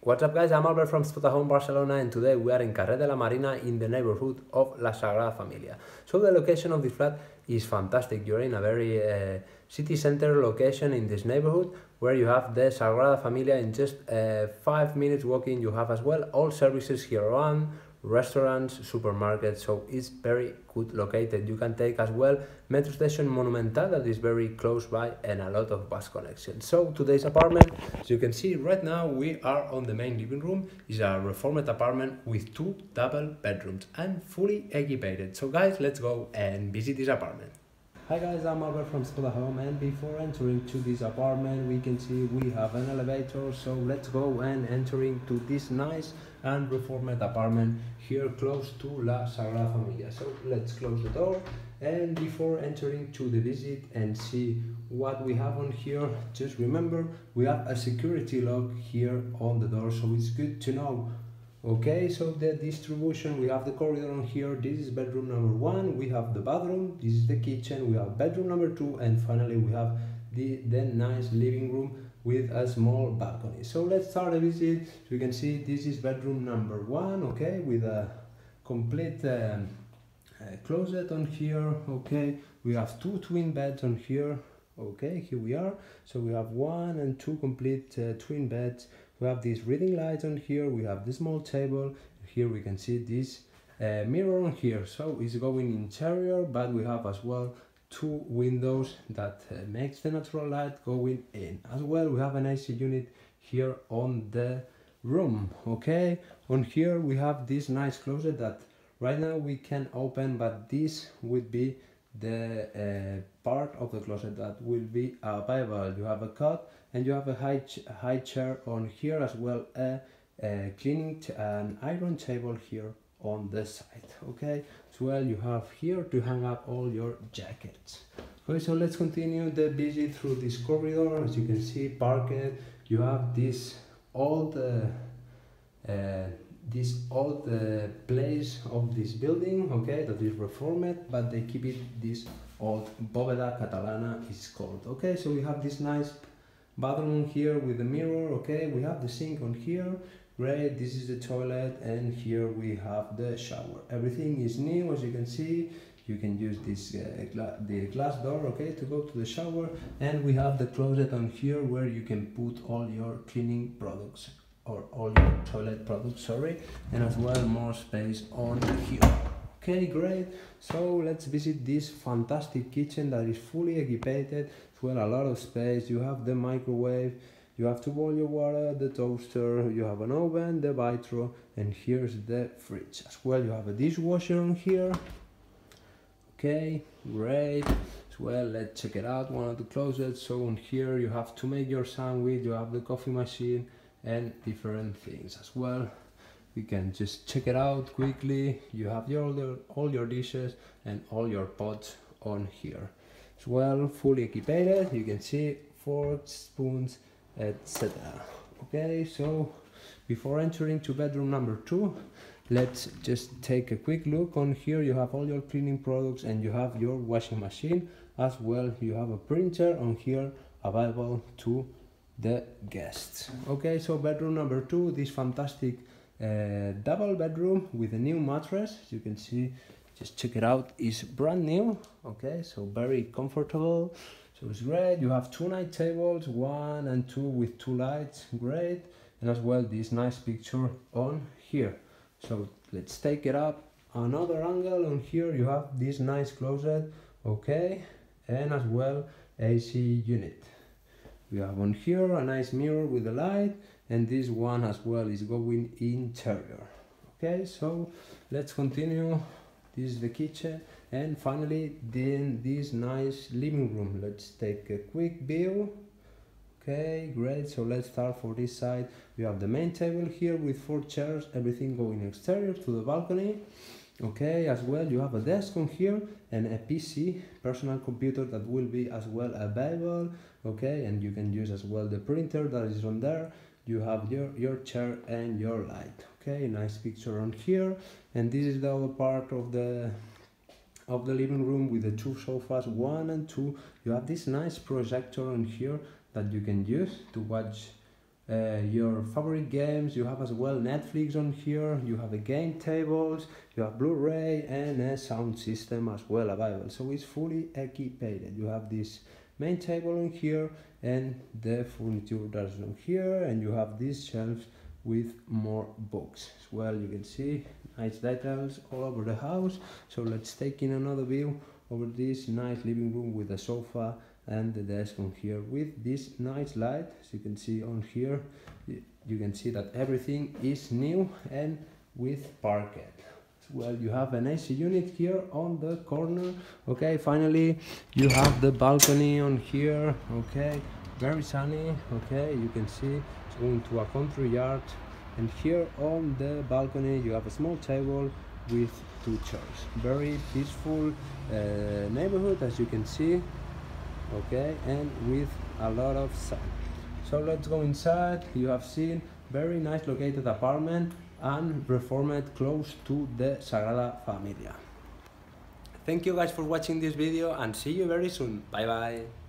What's up guys, I'm Albert from Spotahome Barcelona and today we are in Carrer de la Marina in the neighborhood of La Sagrada Familia. So the location of this flat is fantastic. You're in a very uh, city center location in this neighborhood where you have the Sagrada Familia in just uh, 5 minutes walking. You have as well all services here around, restaurants, supermarkets, so it's very good located. You can take as well metro station Monumental that is very close by and a lot of bus connections. So today's apartment, as you can see right now, we are on the main living room. It's a reformed apartment with two double bedrooms and fully equipped. So guys, let's go and visit this apartment. Hi guys, I'm Albert from Spotahome and before entering to this apartment we can see we have an elevator so let's go and entering to this nice and reformed apartment here close to La Sagrada Familia. So let's close the door and before entering to the visit and see what we have on here just remember we have a security lock here on the door so it's good to know okay so the distribution we have the corridor on here. This is bedroom number one. We have the bathroom. This is the kitchen. We have bedroom number two. And finally we have the then nice living room with a small balcony. So let's start a visit. So you can see this is bedroom number one okay with a complete um, uh, closet on here okay. We have two twin beds on here okay. Here we are. So we have one and two complete uh, twin beds we have these reading lights on here we have this small table here we can see this uh, mirror on here. So it's going interior but we have as well two windows that uh, makes the natural light going in. As well we have an AC unit here on the room okay? On here we have this nice closet that right now we can open but this would be the uh, part of the closet that will be available you have a cot and you have a high, ch high chair on here as well a, a cleaning an iron table here on the side okay? As well you have here to hang up all your jackets. Okay so let's continue the visit through this corridor. As you can see parquet you have this old uh, uh, this old uh, place of this building okay that is reformed but they keep it this old bóveda catalana is called okay? So we have this nice bathroom here with the mirror okay? We have the sink on here great this is the toilet and here we have the shower. Everything is new as you can see. You can use this uh, gla the glass door okay to go to the shower and we have the closet on here where you can put all your cleaning products or all your toilet products sorry and as well more space on here. Okay great. So let's visit this fantastic kitchen that is fully equipped as well a lot of space. You have the microwave you have to boil your water the toaster you have an oven the vitro and here's the fridge. As well you have a dishwasher on here. Okay great. As well let's check it out one of the closets. So on here you have to make your sandwich you have the coffee machine and different things as well. You can just check it out quickly. You have your all your dishes and all your pots on here. As well fully equipped you can see forks spoons etc okay so before entering to bedroom number two let's just take a quick look. On here you have all your cleaning products and you have your washing machine. As well you have a printer on here available to the guests. Okay so bedroom number two this fantastic uh, double bedroom with a new mattress. You can see just check it out it's brand new. Okay so very comfortable. So it's great. You have two night tables one and two with two lights great. And as well this nice picture on here. So let's take it up another angle. On here you have this nice closet. Okay and as well AC unit we have on here a nice mirror with a light and this one as well is going interior. Okay so let's continue. This is the kitchen and finally then this nice living room. Let's take a quick view. Okay great so let's start for this side. We have the main table here with four chairs everything going exterior to the balcony okay as well you have a desk on here and a pc personal computer that will be as well available okay? And you can use as well the printer that is on there. You have your your chair and your light okay? Nice picture on here. And this is the other part of the of the living room with the two sofas one and two. You have this nice projector on here that you can use to watch uh, your favorite games. You have as well Netflix on here. You have the game tables. You have Blu-ray and a sound system as well available. So it's fully equipped. You have this main table on here and the furniture that's on here and you have these shelves with more books as well you can see nice details all over the house so let's take in another view over this nice living room with a sofa and the desk on here. With this nice light as you can see on here you can see that everything is new and with parquet. Well you have an AC unit here on the corner. Okay finally you have the balcony on here. Okay very sunny. Okay you can see it's going to a country yard. And here on the balcony you have a small table with two chairs. Very peaceful uh, neighborhood as you can see okay and with a lot of sun so let's go inside you have seen very nice located apartment and reformed close to the Sagrada Familia. Thank you guys for watching this video and see you very soon. Bye bye.